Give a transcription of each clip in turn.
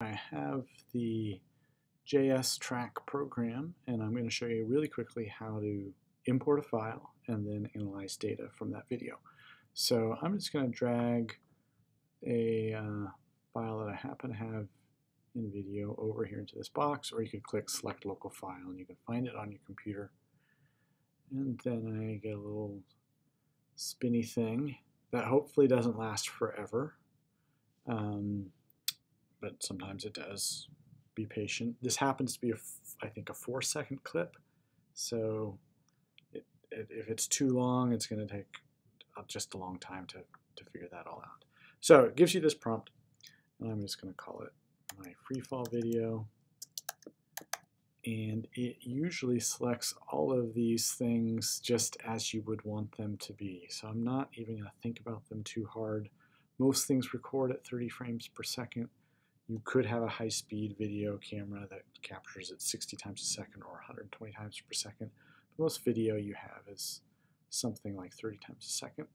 I have the JS track program and I'm going to show you really quickly how to import a file and then analyze data from that video. So I'm just going to drag a uh, file that I happen to have in video over here into this box or you could click select local file and you can find it on your computer and then I get a little spinny thing that hopefully doesn't last forever um, but sometimes it does be patient this happens to be a, I think a four second clip so it, it, if it's too long it's going to take just a long time to, to figure that all out so it gives you this prompt and I'm just going to call it my freefall video. And it usually selects all of these things just as you would want them to be. So I'm not even going to think about them too hard. Most things record at 30 frames per second. You could have a high-speed video camera that captures at 60 times a second or 120 times per second. But most video you have is something like 30 times a second.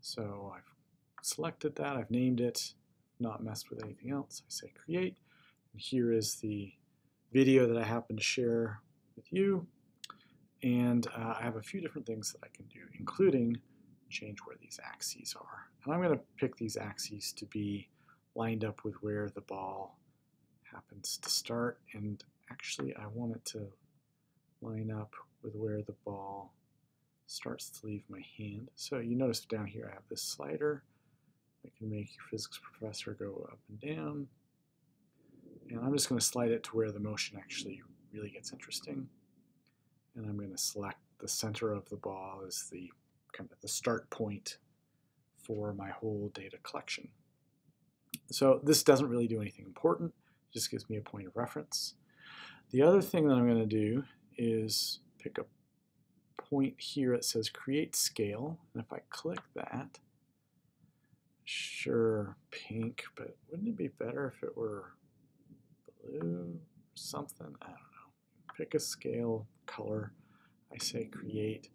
So I've selected that, I've named it, not messed with anything else. I say create, and here is the video that I happen to share with you. And uh, I have a few different things that I can do, including change where these axes are. And I'm going to pick these axes to be lined up with where the ball happens to start. And actually, I want it to line up with where the ball starts to leave my hand. So you notice down here I have this slider. that can make your physics professor go up and down. And I'm just going to slide it to where the motion actually really gets interesting. And I'm going to select the center of the ball as the kind of the start point for my whole data collection. So this doesn't really do anything important, it just gives me a point of reference. The other thing that I'm going to do is pick a point here that says create scale, and if I click that, sure pink, but wouldn't it be better if it were blue, or something, I don't know. Pick a scale, color, I say create,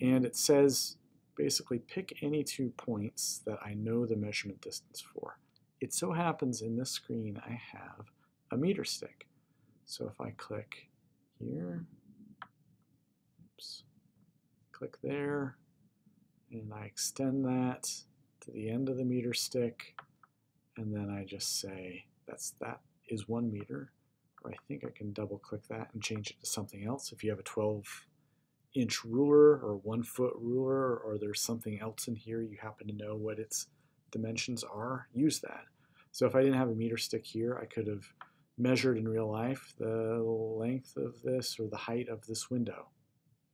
and it says basically pick any two points that I know the measurement distance for. It so happens in this screen I have a meter stick. So if I click here, oops, click there, and I extend that to the end of the meter stick, and then I just say that's that is one meter, or I think I can double click that and change it to something else. If you have a 12 inch ruler or one foot ruler, or there's something else in here you happen to know what its dimensions are, use that. So if I didn't have a meter stick here, I could have measured in real life the length of this or the height of this window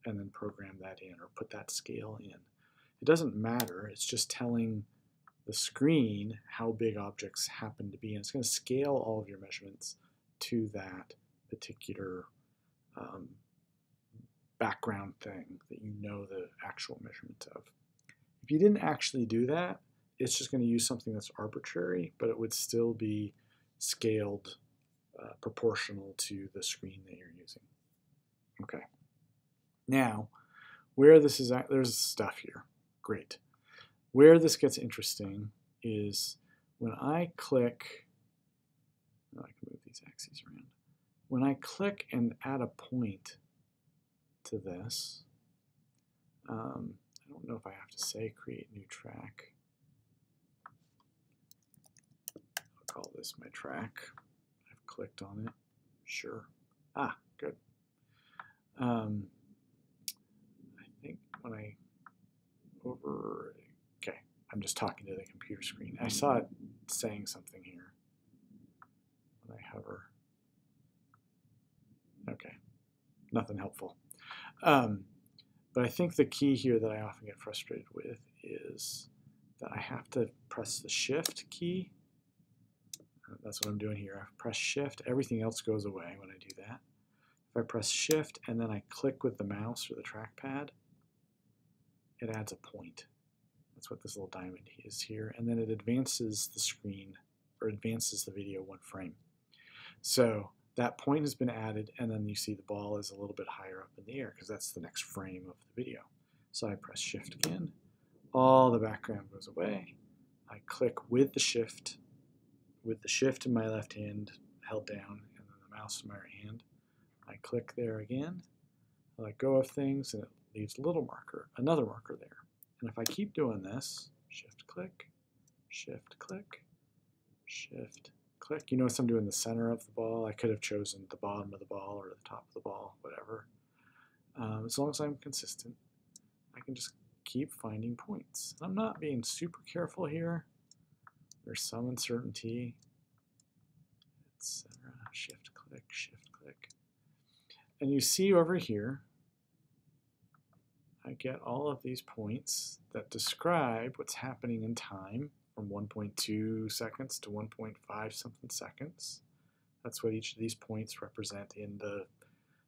and then program that in or put that scale in. It doesn't matter, it's just telling the screen how big objects happen to be. And it's going to scale all of your measurements to that particular um, background thing that you know the actual measurement of. If you didn't actually do that, it's just going to use something that's arbitrary, but it would still be scaled uh, proportional to the screen that you're using. Okay. Now, where this is at, there's stuff here. Great. Where this gets interesting is when I click, oh, I can move these axes around. When I click and add a point to this, um, I don't know if I have to say create new track. I'll call this my track. I've clicked on it. Sure. Ah, good. Um, I think when I over okay, I'm just talking to the computer screen. I saw it saying something here when I hover. Okay, nothing helpful. Um, but I think the key here that I often get frustrated with is that I have to press the shift key. That's what I'm doing here. I press shift, everything else goes away when I do that. If I press shift and then I click with the mouse or the trackpad, it adds a point. That's what this little diamond is here. And then it advances the screen or advances the video one frame. So that point has been added and then you see the ball is a little bit higher up in the air because that's the next frame of the video. So I press shift again, all the background goes away. I click with the shift with the shift in my left hand held down and then the mouse in my right hand. I click there again, I let go of things, and it leaves a little marker, another marker there. And if I keep doing this, shift click, shift click, shift click. You notice I'm doing the center of the ball. I could have chosen the bottom of the ball or the top of the ball, whatever. Um, as long as I'm consistent, I can just keep finding points. I'm not being super careful here. There's some uncertainty, etc. Shift click, shift click. And you see over here, I get all of these points that describe what's happening in time from 1.2 seconds to 1.5 something seconds. That's what each of these points represent in the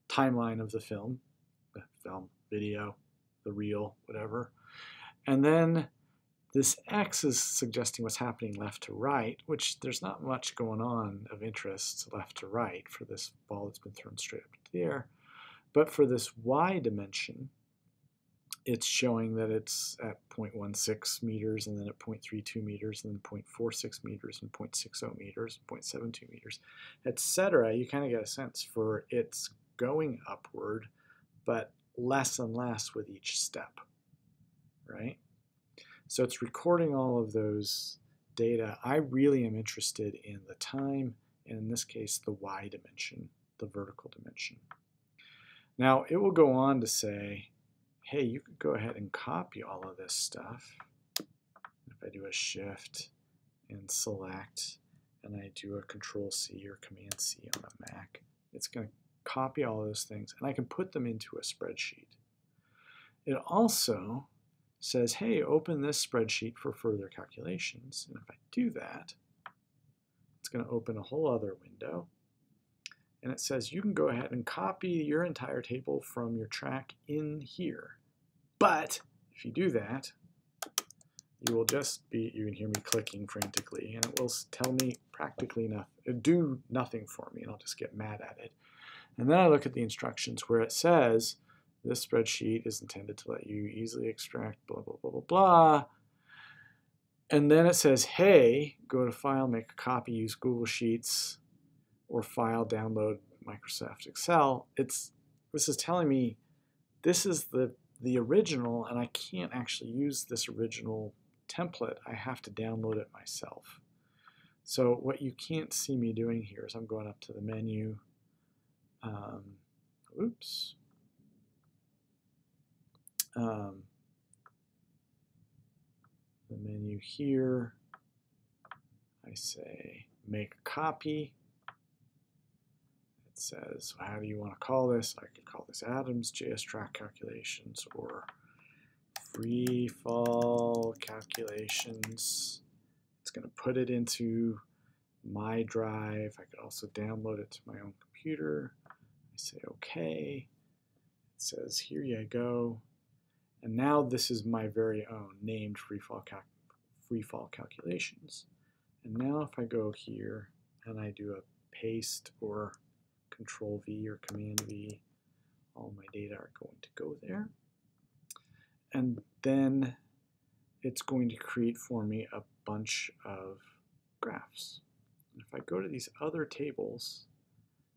timeline of the film, the film, video, the reel, whatever. And then this X is suggesting what's happening left to right, which there's not much going on of interest left to right for this ball that's been thrown straight up into the air. But for this Y dimension, it's showing that it's at 0.16 meters and then at 0.32 meters and then 0.46 meters and 0.60 meters and 0.72 meters, etc. You kind of get a sense for it's going upward, but less and less with each step, right? So it's recording all of those data. I really am interested in the time, and in this case, the y dimension, the vertical dimension. Now, it will go on to say, hey, you could go ahead and copy all of this stuff. If I do a shift and select, and I do a control C or command C on a Mac, it's going to copy all those things, and I can put them into a spreadsheet. It also says, hey, open this spreadsheet for further calculations. And if I do that, it's going to open a whole other window. And it says you can go ahead and copy your entire table from your track in here. But if you do that, you will just be, you can hear me clicking frantically, and it will tell me practically nothing, uh, do nothing for me, and I'll just get mad at it. And then I look at the instructions where it says, this spreadsheet is intended to let you easily extract blah, blah, blah, blah, blah. And then it says, hey, go to File, make a copy, use Google Sheets, or File, download Microsoft Excel. It's This is telling me this is the, the original, and I can't actually use this original template. I have to download it myself. So what you can't see me doing here is I'm going up to the menu, um, oops. Um, the menu here, I say make a copy. It says, how do you want to call this? I could call this Adams JS track calculations or free fall calculations. It's going to put it into my drive. I could also download it to my own computer. I say OK. It says, here you go. And now this is my very own named freefall, cal freefall calculations. And now if I go here and I do a paste or control V or command V, all my data are going to go there. And then it's going to create for me a bunch of graphs. And if I go to these other tables,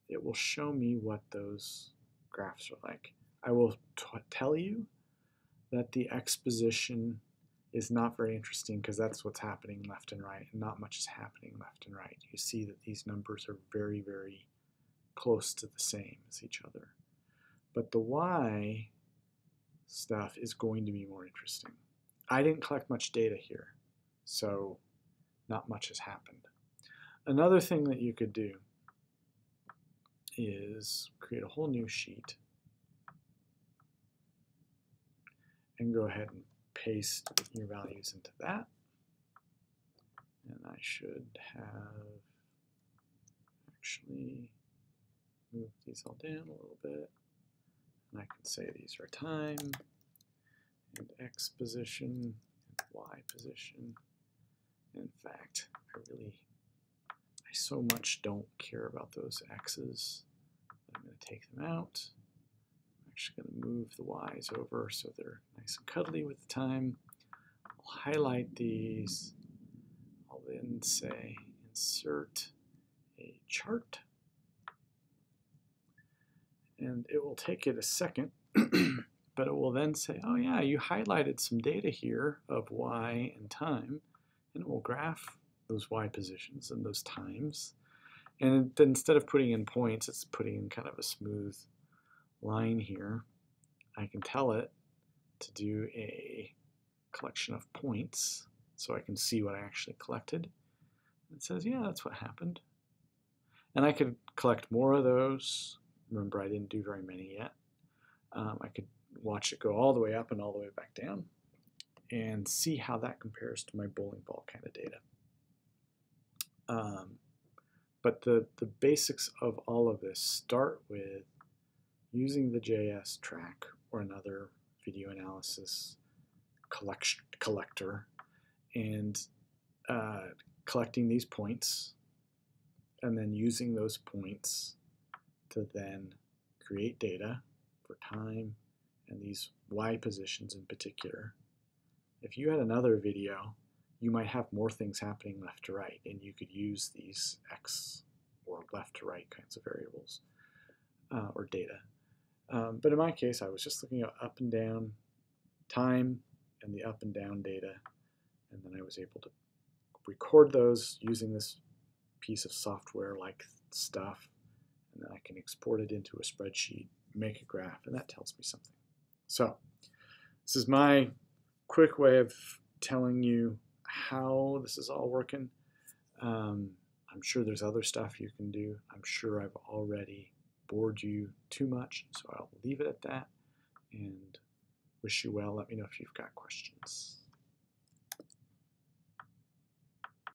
it will show me what those graphs are like. I will tell you that the x position is not very interesting because that's what's happening left and right, and not much is happening left and right. You see that these numbers are very, very close to the same as each other. But the y stuff is going to be more interesting. I didn't collect much data here, so not much has happened. Another thing that you could do is create a whole new sheet and go ahead and paste your values into that. And I should have actually moved these all down a little bit. And I can say these are time and X position and Y position. In fact, I really, I so much don't care about those X's. I'm going to take them out actually going to move the y's over so they're nice and cuddly with the time. I'll highlight these. I'll then say insert a chart. And it will take it a second, but it will then say, oh yeah, you highlighted some data here of y and time, and it will graph those y positions and those times. And then instead of putting in points, it's putting in kind of a smooth line here. I can tell it to do a collection of points so I can see what I actually collected. It says, yeah, that's what happened. And I could collect more of those. Remember, I didn't do very many yet. Um, I could watch it go all the way up and all the way back down and see how that compares to my bowling ball kind of data. Um, but the, the basics of all of this start with using the JS track or another video analysis collection, collector and uh, collecting these points and then using those points to then create data for time and these Y positions in particular. If you had another video, you might have more things happening left to right, and you could use these X or left to right kinds of variables uh, or data. Um, but in my case, I was just looking at up and down time and the up and down data, and then I was able to record those using this piece of software like stuff, and then I can export it into a spreadsheet, make a graph, and that tells me something. So this is my quick way of telling you how this is all working. Um, I'm sure there's other stuff you can do. I'm sure I've already bored you too much, so I'll leave it at that and wish you well. Let me know if you've got questions.